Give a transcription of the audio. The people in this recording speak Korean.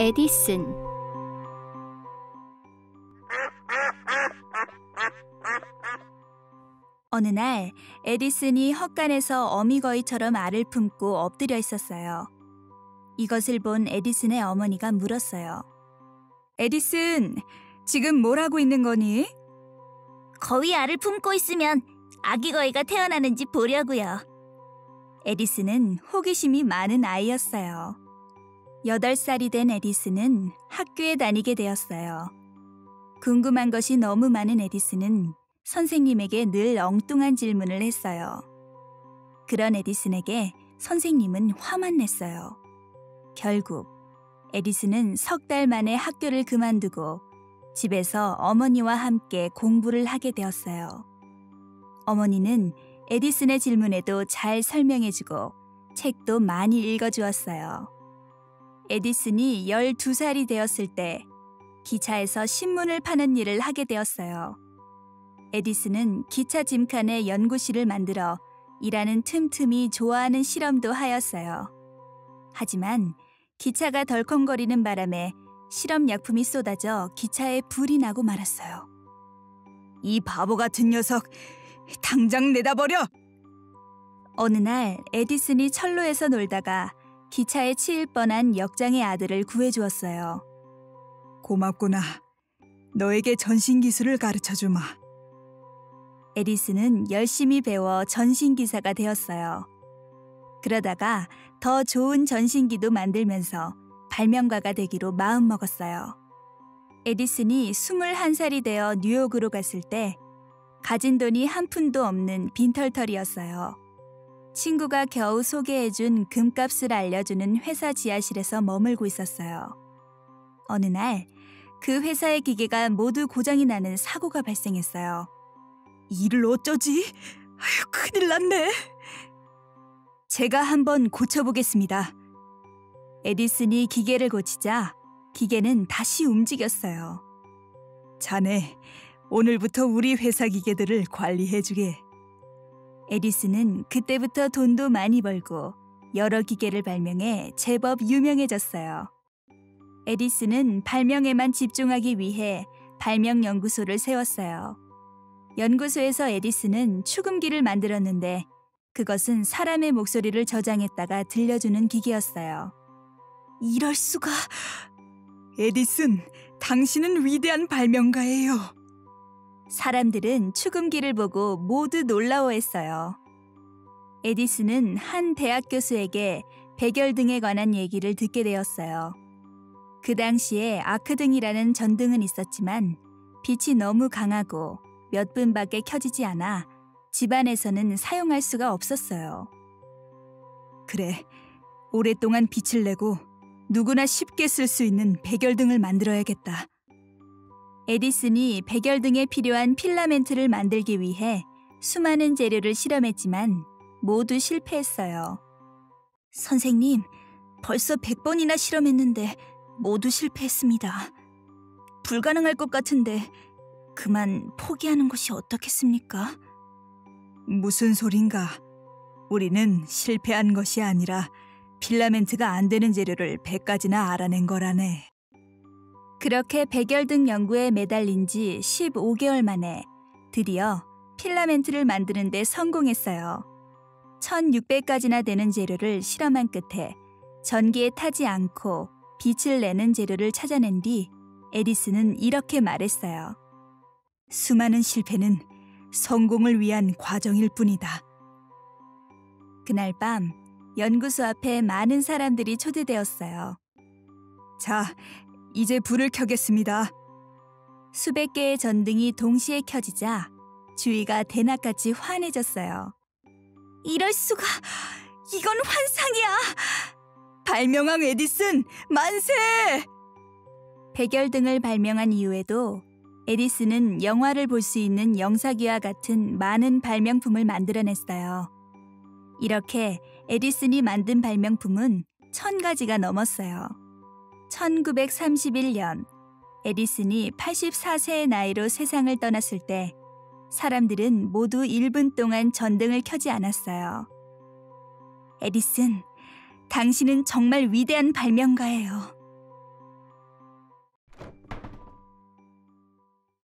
에디슨 어느 날 에디슨이 헛간에서 어미거위처럼 알을 품고 엎드려 있었어요. 이것을 본 에디슨의 어머니가 물었어요. 에디슨, 지금 뭘 하고 있는 거니? 거위 알을 품고 있으면 아기 거위가 태어나는지 보려고요. 에디슨은 호기심이 많은 아이였어요. 8살이 된 에디슨은 학교에 다니게 되었어요. 궁금한 것이 너무 많은 에디슨은 선생님에게 늘 엉뚱한 질문을 했어요. 그런 에디슨에게 선생님은 화만 냈어요. 결국 에디슨은 석 달 만에 학교를 그만두고 집에서 어머니와 함께 공부를 하게 되었어요. 어머니는 에디슨의 질문에도 잘 설명해주고 책도 많이 읽어주었어요. 에디슨이 12살이 되었을 때 기차에서 신문을 파는 일을 하게 되었어요. 에디슨은 기차 짐칸에 연구실을 만들어 일하는 틈틈이 좋아하는 실험도 하였어요. 하지만 기차가 덜컹거리는 바람에 실험 약품이 쏟아져 기차에 불이 나고 말았어요. 이 바보 같은 녀석, 당장 내다버려! 어느 날 에디슨이 철로에서 놀다가 기차에 치일 뻔한 역장의 아들을 구해주었어요. 고맙구나. 너에게 전신 기술을 가르쳐 주마. 에디슨은 열심히 배워 전신 기사가 되었어요. 그러다가 더 좋은 전신기도 만들면서 발명가가 되기로 마음먹었어요. 에디슨이 21살이 되어 뉴욕으로 갔을 때 가진 돈이 한 푼도 없는 빈털털이었어요. 친구가 겨우 소개해준 금값을 알려주는 회사 지하실에서 머물고 있었어요. 어느 날 그 회사의 기계가 모두 고장이 나는 사고가 발생했어요. 일을 어쩌지? 아휴, 큰일 났네. 제가 한번 고쳐보겠습니다. 에디슨이 기계를 고치자 기계는 다시 움직였어요. 자네, 오늘부터 우리 회사 기계들을 관리해주게. 에디슨은 그때부터 돈도 많이 벌고 여러 기계를 발명해 제법 유명해졌어요. 에디슨은 발명에만 집중하기 위해 발명 연구소를 세웠어요. 연구소에서 에디슨은 축음기를 만들었는데 그것은 사람의 목소리를 저장했다가 들려주는 기계였어요. 이럴 수가. 에디슨, 당신은 위대한 발명가예요. 사람들은 축음기를 보고 모두 놀라워했어요. 에디슨은 한 대학 교수에게 백열 등에 관한 얘기를 듣게 되었어요. 그 당시에 아크등이라는 전등은 있었지만 빛이 너무 강하고 몇 분밖에 켜지지 않아 집안에서는 사용할 수가 없었어요. 그래, 오랫동안 빛을 내고 누구나 쉽게 쓸 수 있는 백열등을 만들어야겠다. 에디슨이 백열 등에 필요한 필라멘트를 만들기 위해 수많은 재료를 실험했지만 모두 실패했어요. 선생님, 벌써 100번이나 실험했는데 모두 실패했습니다. 불가능할 것 같은데 그만 포기하는 것이 어떻겠습니까? 무슨 소린가? 우리는 실패한 것이 아니라 필라멘트가 안 되는 재료를 100가지나 알아낸 거라네. 그렇게 백열 등 연구에 매달린 지 15개월 만에 드디어 필라멘트를 만드는 데 성공했어요. 1600가지나 되는 재료를 실험한 끝에 전기에 타지 않고 빛을 내는 재료를 찾아낸 뒤 에디슨은 이렇게 말했어요. 수많은 실패는 성공을 위한 과정일 뿐이다. 그날 밤 연구소 앞에 많은 사람들이 초대되었어요. 자, 이제 불을 켜겠습니다. 수백 개의 전등이 동시에 켜지자 주위가 대낮같이 환해졌어요. 이럴 수가! 이건 환상이야! 발명왕 에디슨 만세! 백열등을 발명한 이후에도 에디슨은 영화를 볼 수 있는 영사기와 같은 많은 발명품을 만들어냈어요. 이렇게 에디슨이 만든 발명품은 천 가지가 넘었어요. 1931년 에디슨이 84세의 나이로 세상을 떠났을 때 사람들은 모두 1분 동안 전등을 켜지 않았어요. 에디슨, 당신은 정말 위대한 발명가예요.